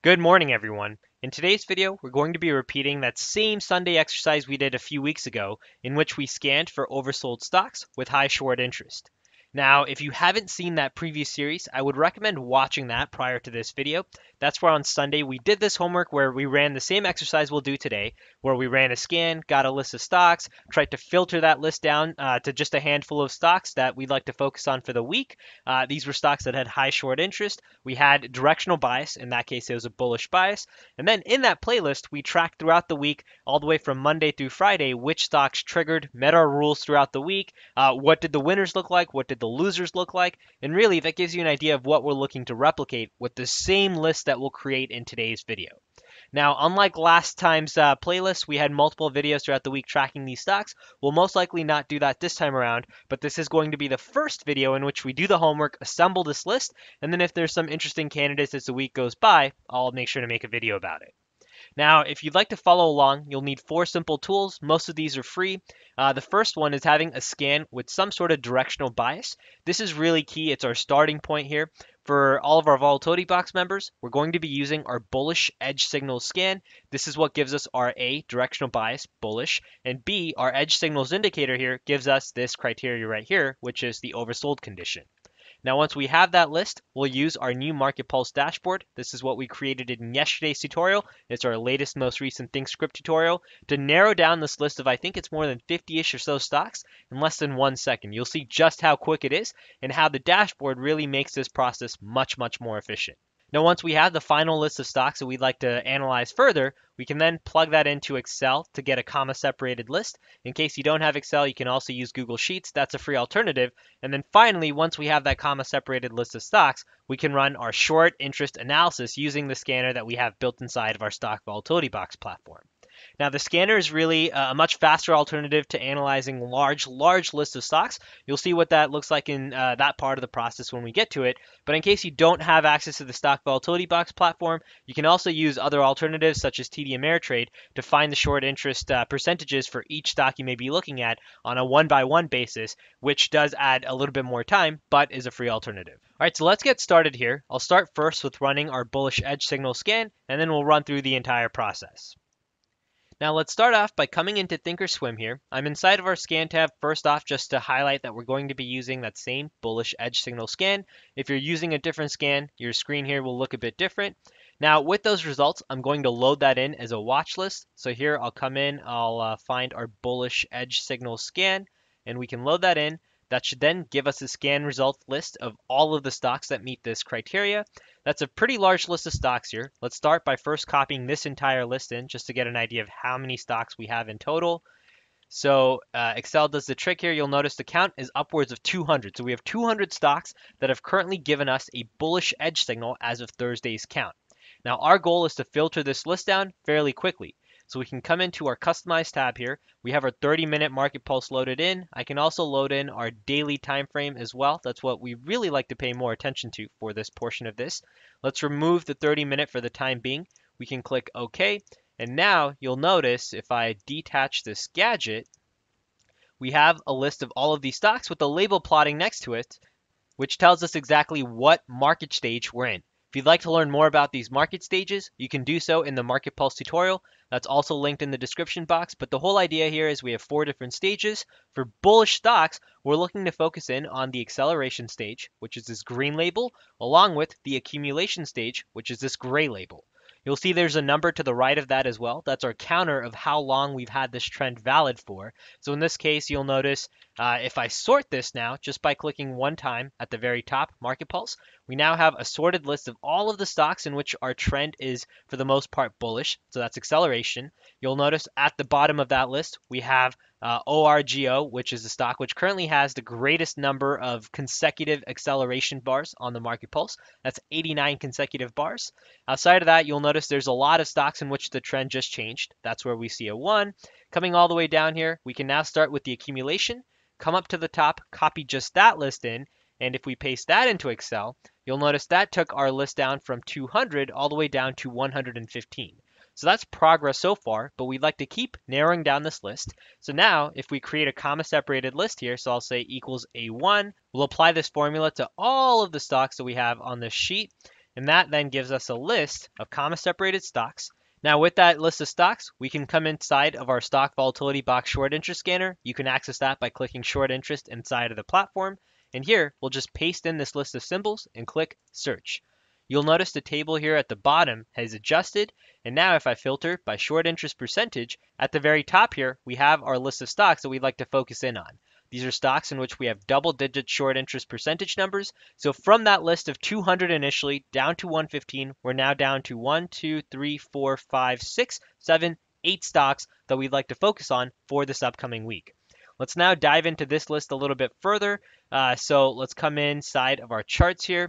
Good morning, everyone. In today's video, we're going to be repeating that same Sunday exercise we did a few weeks ago, in which we scanned for oversold stocks with high short interest. Now, if you haven't seen that previous series, I would recommend watching that prior to this video. That's where on Sunday we did this homework where we ran the same exercise we'll do today, where we ran a scan, got a list of stocks, tried to filter that list down uh, to just a handful of stocks that we'd like to focus on for the week. Uh, these were stocks that had high short interest. We had directional bias. In that case, it was a bullish bias. And then in that playlist, we tracked throughout the week, all the way from Monday through Friday, which stocks triggered, met our rules throughout the week. Uh, what did the winners look like? What did the losers look like? And really, that gives you an idea of what we're looking to replicate with the same list that we'll create in today's video. Now, unlike last time's uh, playlist, we had multiple videos throughout the week tracking these stocks. We'll most likely not do that this time around, but this is going to be the first video in which we do the homework, assemble this list, and then if there's some interesting candidates as the week goes by, I'll make sure to make a video about it. Now, if you'd like to follow along, you'll need four simple tools. Most of these are free. Uh, the first one is having a scan with some sort of directional bias. This is really key. It's our starting point here. For all of our volatility box members, we're going to be using our bullish edge signals scan. This is what gives us our A, directional bias, bullish, and B, our edge signals indicator here gives us this criteria right here, which is the oversold condition. Now, once we have that list, we'll use our new Market Pulse dashboard. This is what we created in yesterday's tutorial. It's our latest, most recent ThinkScript tutorial to narrow down this list of, I think it's more than 50-ish or so stocks in less than one second. You'll see just how quick it is and how the dashboard really makes this process much, much more efficient. Now, once we have the final list of stocks that we'd like to analyze further, we can then plug that into Excel to get a comma separated list. In case you don't have Excel, you can also use Google Sheets. That's a free alternative. And then finally, once we have that comma separated list of stocks, we can run our short interest analysis using the scanner that we have built inside of our stock volatility box platform. Now, the scanner is really a much faster alternative to analyzing large, large lists of stocks. You'll see what that looks like in uh, that part of the process when we get to it. But in case you don't have access to the stock volatility box platform, you can also use other alternatives such as TD Ameritrade to find the short interest uh, percentages for each stock you may be looking at on a one by one basis, which does add a little bit more time, but is a free alternative. All right, so let's get started here. I'll start first with running our bullish edge signal scan, and then we'll run through the entire process. Now let's start off by coming into Thinkorswim here. I'm inside of our scan tab first off just to highlight that we're going to be using that same bullish edge signal scan. If you're using a different scan, your screen here will look a bit different. Now with those results, I'm going to load that in as a watch list. So here I'll come in, I'll uh, find our bullish edge signal scan, and we can load that in. That should then give us a scan result list of all of the stocks that meet this criteria. That's a pretty large list of stocks here. Let's start by first copying this entire list in just to get an idea of how many stocks we have in total. So uh, Excel does the trick here. You'll notice the count is upwards of 200. So we have 200 stocks that have currently given us a bullish edge signal as of Thursday's count. Now our goal is to filter this list down fairly quickly. So we can come into our customize tab here. We have our 30 minute market pulse loaded in. I can also load in our daily time frame as well. That's what we really like to pay more attention to for this portion of this. Let's remove the 30 minute for the time being. We can click OK. And now you'll notice if I detach this gadget, we have a list of all of these stocks with the label plotting next to it, which tells us exactly what market stage we're in. If you'd like to learn more about these market stages, you can do so in the Market Pulse tutorial. That's also linked in the description box. But the whole idea here is we have four different stages. For bullish stocks, we're looking to focus in on the acceleration stage, which is this green label, along with the accumulation stage, which is this gray label. You'll see there's a number to the right of that as well. That's our counter of how long we've had this trend valid for. So in this case, you'll notice uh, if I sort this now, just by clicking one time at the very top, Market Pulse, we now have a sorted list of all of the stocks in which our trend is, for the most part, bullish. So that's acceleration. You'll notice at the bottom of that list, we have uh, ORGO, which is the stock which currently has the greatest number of consecutive acceleration bars on the market pulse. That's 89 consecutive bars. Outside of that, you'll notice there's a lot of stocks in which the trend just changed. That's where we see a 1. Coming all the way down here, we can now start with the accumulation, come up to the top, copy just that list in, and if we paste that into Excel, you'll notice that took our list down from 200 all the way down to 115. So that's progress so far, but we'd like to keep narrowing down this list. So now if we create a comma separated list here, so I'll say equals A1, we'll apply this formula to all of the stocks that we have on this sheet. And that then gives us a list of comma separated stocks. Now with that list of stocks, we can come inside of our stock volatility box short interest scanner. You can access that by clicking short interest inside of the platform. And here, we'll just paste in this list of symbols and click search. You'll notice the table here at the bottom has adjusted. And now if I filter by short interest percentage, at the very top here, we have our list of stocks that we'd like to focus in on. These are stocks in which we have double digit short interest percentage numbers. So from that list of 200 initially down to 115, we're now down to 1, 2, 3, 4, 5, 6, 7, 8 stocks that we'd like to focus on for this upcoming week. Let's now dive into this list a little bit further. Uh, so let's come inside of our charts here.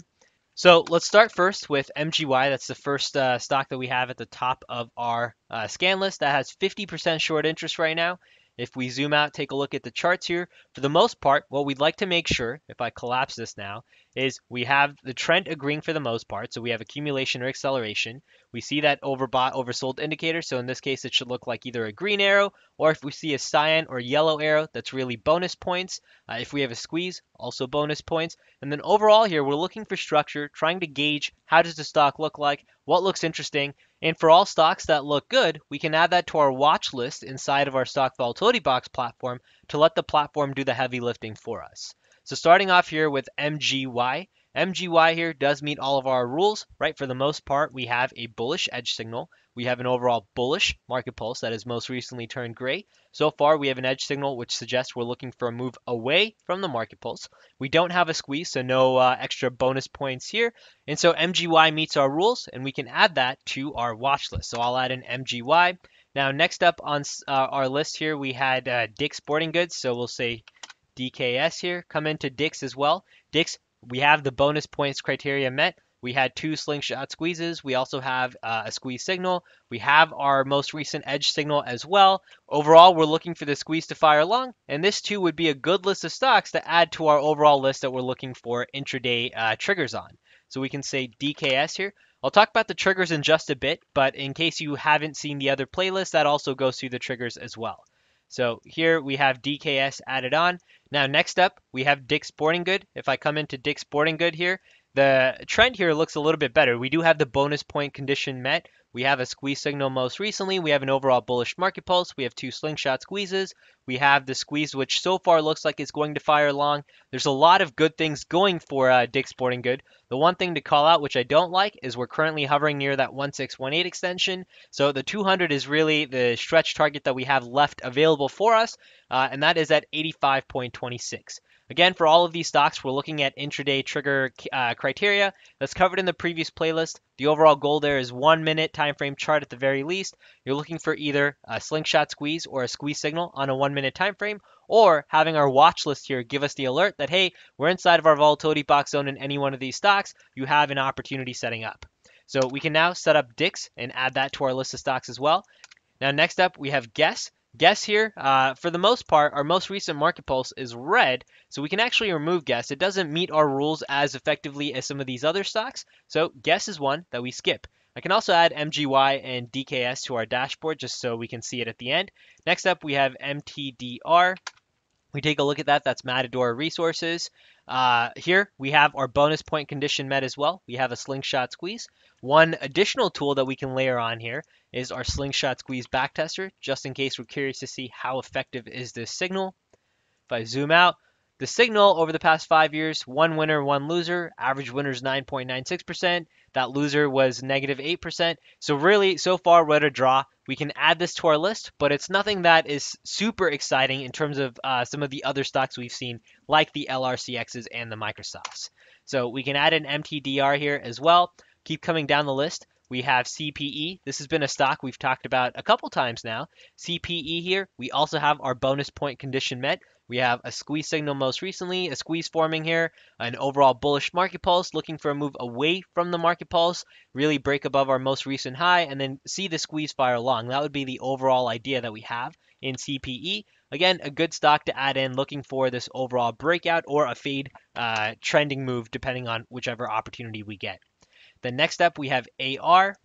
So let's start first with MGY. That's the first uh, stock that we have at the top of our uh, scan list that has 50% short interest right now. If we zoom out, take a look at the charts here, for the most part, what we'd like to make sure, if I collapse this now, is we have the trend agreeing for the most part. So we have accumulation or acceleration. We see that overbought, oversold indicator. So in this case, it should look like either a green arrow, or if we see a cyan or yellow arrow, that's really bonus points. Uh, if we have a squeeze, also bonus points. And then overall here, we're looking for structure, trying to gauge how does the stock look like, what looks interesting, and for all stocks that look good, we can add that to our watch list inside of our stock volatility box platform to let the platform do the heavy lifting for us. So starting off here with MGY, MGY here does meet all of our rules, right? For the most part, we have a bullish edge signal. We have an overall bullish market pulse that has most recently turned gray. So far, we have an edge signal which suggests we're looking for a move away from the market pulse. We don't have a squeeze, so no uh, extra bonus points here. And so MGY meets our rules, and we can add that to our watch list. So I'll add an MGY. Now, next up on uh, our list here, we had uh, Dick's Sporting Goods. So we'll say DKS here. Come into Dick's as well. Dick's, we have the bonus points criteria met. We had two slingshot squeezes. We also have uh, a squeeze signal. We have our most recent edge signal as well. Overall, we're looking for the squeeze to fire long, and this too would be a good list of stocks to add to our overall list that we're looking for intraday uh, triggers on. So we can say DKS here. I'll talk about the triggers in just a bit, but in case you haven't seen the other playlist, that also goes through the triggers as well. So here we have DKS added on. Now next up, we have Dick's Sporting Good. If I come into Dick's Sporting Good here, the trend here looks a little bit better. We do have the bonus point condition met. We have a squeeze signal most recently. We have an overall bullish market pulse. We have two slingshot squeezes. We have the squeeze, which so far looks like it's going to fire long. There's a lot of good things going for uh, Dick's Sporting Good. The one thing to call out, which I don't like, is we're currently hovering near that 1618 extension. So the 200 is really the stretch target that we have left available for us, uh, and that is at 85.26. Again, for all of these stocks, we're looking at intraday trigger uh, criteria that's covered in the previous playlist. The overall goal there is one minute time frame chart at the very least. You're looking for either a slingshot squeeze or a squeeze signal on a one minute time frame, or having our watch list here give us the alert that, hey, we're inside of our volatility box zone in any one of these stocks. You have an opportunity setting up. So we can now set up Dick's and add that to our list of stocks as well. Now, next up, we have Guess. Guess here, uh, for the most part, our most recent market pulse is red, so we can actually remove Guess. It doesn't meet our rules as effectively as some of these other stocks, so Guess is one that we skip. I can also add MGY and DKS to our dashboard just so we can see it at the end. Next up, we have MTDR. We take a look at that. That's Matador Resources. Uh, here we have our bonus point condition met as well. We have a slingshot squeeze. One additional tool that we can layer on here is our slingshot squeeze backtester, just in case we're curious to see how effective is this signal. If I zoom out, the signal over the past five years, one winner, one loser. Average winner is 9.96%. That loser was negative 8%. So really, so far, we're at a draw. We can add this to our list, but it's nothing that is super exciting in terms of uh, some of the other stocks we've seen, like the LRCXs and the Microsofts. So we can add an MTDR here as well. Keep coming down the list. We have CPE. This has been a stock we've talked about a couple times now. CPE here. We also have our bonus point condition met. We have a squeeze signal most recently, a squeeze forming here, an overall bullish market pulse, looking for a move away from the market pulse, really break above our most recent high, and then see the squeeze fire along. That would be the overall idea that we have in CPE. Again, a good stock to add in, looking for this overall breakout or a fade uh, trending move, depending on whichever opportunity we get. The next up, we have AR.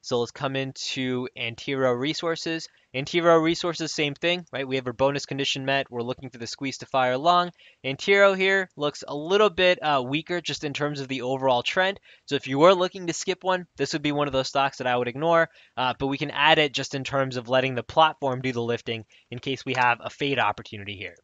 So let's come into Antero Resources. Antero Resources, same thing, right? We have our bonus condition met. We're looking for the squeeze to fire long. Antero here looks a little bit uh, weaker just in terms of the overall trend. So if you were looking to skip one, this would be one of those stocks that I would ignore. Uh, but we can add it just in terms of letting the platform do the lifting in case we have a fade opportunity here.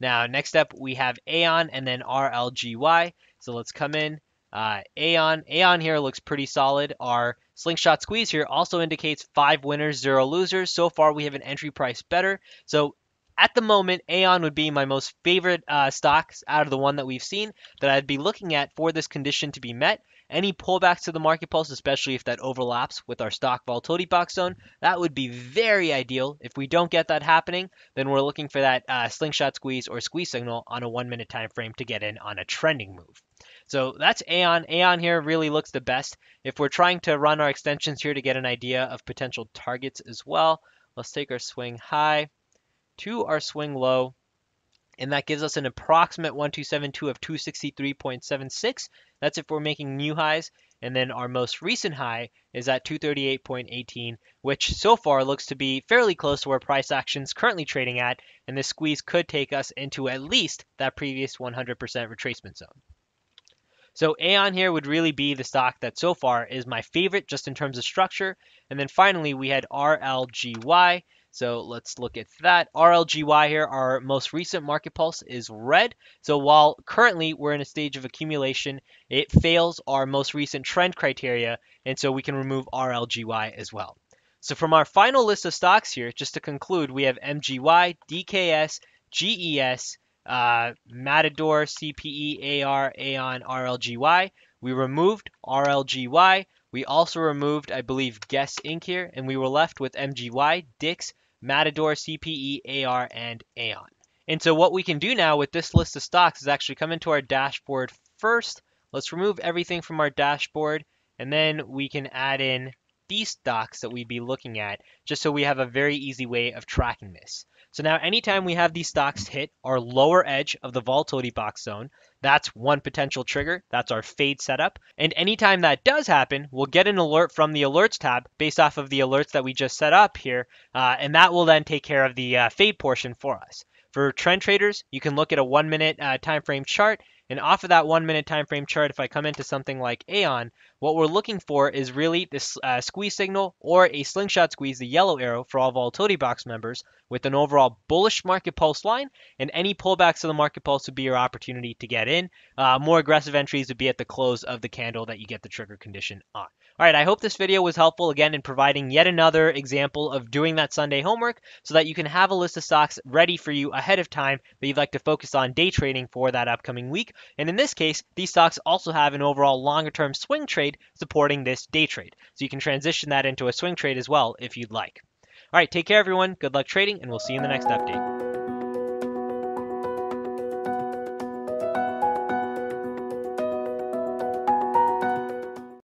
Now, next up, we have Aon and then RLGY. So let's come in. Uh, Aon, Aon here looks pretty solid. Our slingshot squeeze here also indicates five winners, zero losers. So far, we have an entry price better. So at the moment, Aon would be my most favorite uh, stocks out of the one that we've seen that I'd be looking at for this condition to be met. Any pullbacks to the market pulse, especially if that overlaps with our stock volatility box zone, that would be very ideal. If we don't get that happening, then we're looking for that uh, slingshot squeeze or squeeze signal on a one minute time frame to get in on a trending move. So that's Aon. Aon here really looks the best. If we're trying to run our extensions here to get an idea of potential targets as well, let's take our swing high to our swing low and that gives us an approximate 1272 of 263.76. That's if we're making new highs. And then our most recent high is at 238.18, which so far looks to be fairly close to where price action is currently trading at, and this squeeze could take us into at least that previous 100% retracement zone. So Aon here would really be the stock that so far is my favorite just in terms of structure. And then finally we had RLGY. So let's look at that. RLGY here, our most recent market pulse is red. So while currently we're in a stage of accumulation, it fails our most recent trend criteria, and so we can remove RLGY as well. So from our final list of stocks here, just to conclude, we have MGY, DKS, GES, uh, Matador, CPE, AR, Aon, RLGY. We removed RLGY. We also removed, I believe, Guess Inc. here, and we were left with MGY, Dick's, Matador, CPE, AR, and Aon. And so what we can do now with this list of stocks is actually come into our dashboard first. Let's remove everything from our dashboard, and then we can add in these stocks that we'd be looking at, just so we have a very easy way of tracking this. So now anytime we have these stocks hit our lower edge of the volatility box zone, that's one potential trigger. That's our fade setup. And anytime that does happen, we'll get an alert from the alerts tab based off of the alerts that we just set up here. Uh, and that will then take care of the uh, fade portion for us. For trend traders, you can look at a one minute uh, time frame chart and off of that one minute time frame chart, if I come into something like Aon, what we're looking for is really this uh, squeeze signal or a slingshot squeeze, the yellow arrow for all volatility box members with an overall bullish market pulse line. And any pullbacks to the market pulse would be your opportunity to get in. Uh, more aggressive entries would be at the close of the candle that you get the trigger condition on. All right, I hope this video was helpful again in providing yet another example of doing that Sunday homework so that you can have a list of stocks ready for you ahead of time that you'd like to focus on day trading for that upcoming week. And in this case, these stocks also have an overall longer term swing trade supporting this day trade. So you can transition that into a swing trade as well if you'd like. All right, take care everyone. Good luck trading and we'll see you in the next update.